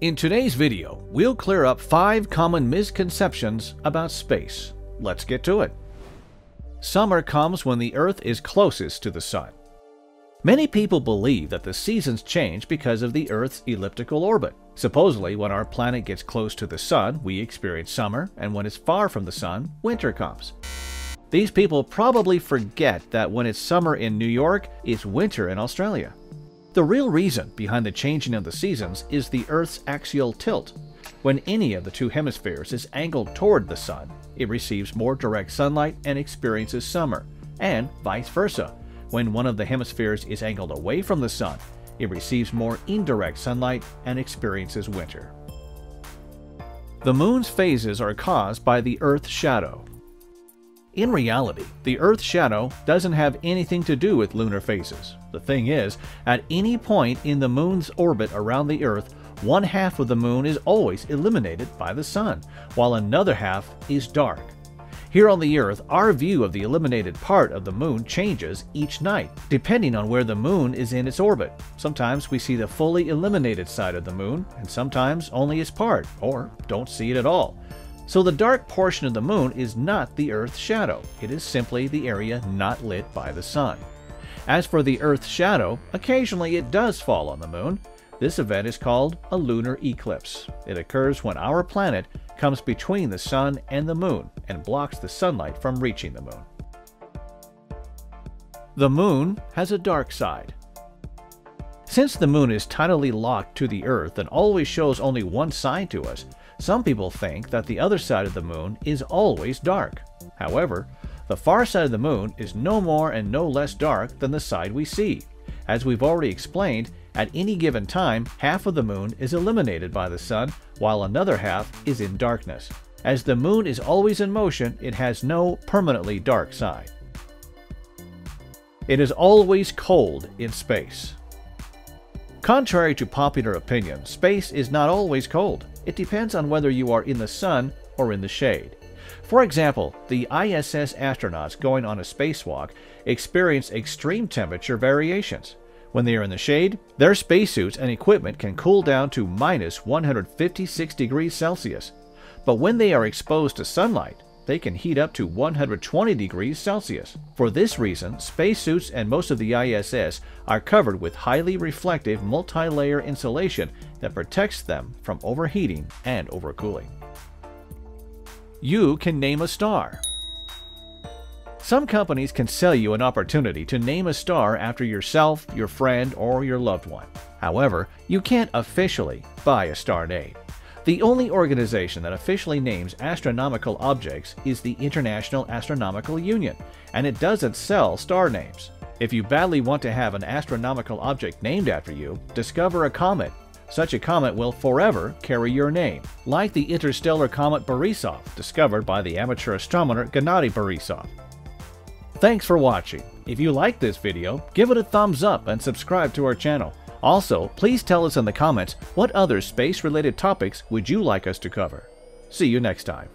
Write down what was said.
In today's video, we'll clear up 5 common misconceptions about space. Let's get to it. Summer comes when the Earth is closest to the Sun. Many people believe that the seasons change because of the Earth's elliptical orbit. Supposedly, when our planet gets close to the Sun, we experience summer, and when it's far from the Sun, winter comes. These people probably forget that when it's summer in New York, it's winter in Australia. The real reason behind the changing of the seasons is the Earth's axial tilt. When any of the two hemispheres is angled toward the Sun, it receives more direct sunlight and experiences summer, and vice versa. When one of the hemispheres is angled away from the Sun, it receives more indirect sunlight and experiences winter. The Moon's phases are caused by the Earth's shadow. In reality, the Earth's shadow doesn't have anything to do with lunar phases. The thing is, at any point in the Moon's orbit around the Earth, one half of the Moon is always illuminated by the Sun, while another half is dark. Here on the Earth, our view of the illuminated part of the Moon changes each night, depending on where the Moon is in its orbit. Sometimes we see the fully illuminated side of the Moon, and sometimes only its part, or don't see it at all. So the dark portion of the moon is not the Earth's shadow, it is simply the area not lit by the sun. As for the Earth's shadow, occasionally it does fall on the moon. This event is called a lunar eclipse. It occurs when our planet comes between the sun and the moon and blocks the sunlight from reaching the moon. The moon has a dark side. Since the moon is tidally locked to the Earth and always shows only one side to us, some people think that the other side of the moon is always dark. However, the far side of the moon is no more and no less dark than the side we see. As we've already explained, at any given time, half of the moon is illuminated by the sun, while another half is in darkness. As the moon is always in motion, it has no permanently dark side. It is always cold in space. Contrary to popular opinion, space is not always cold. It depends on whether you are in the sun or in the shade. For example, the ISS astronauts going on a spacewalk experience extreme temperature variations. When they are in the shade, their spacesuits and equipment can cool down to minus 156 degrees Celsius. But when they are exposed to sunlight, they can heat up to 120 degrees Celsius. For this reason, spacesuits and most of the ISS are covered with highly reflective multi-layer insulation that protects them from overheating and overcooling. You can name a star. Some companies can sell you an opportunity to name a star after yourself, your friend, or your loved one. However, you can't officially buy a star name. The only organization that officially names astronomical objects is the International Astronomical Union, and it doesn't sell star names. If you badly want to have an astronomical object named after you, discover a comet. Such a comet will forever carry your name, like the interstellar comet Borisov, discovered by the amateur astronomer Gennady Borisov. Thanks for watching. If you liked this video, give it a thumbs up and subscribe to our channel. Also, please tell us in the comments what other space-related topics would you like us to cover. See you next time.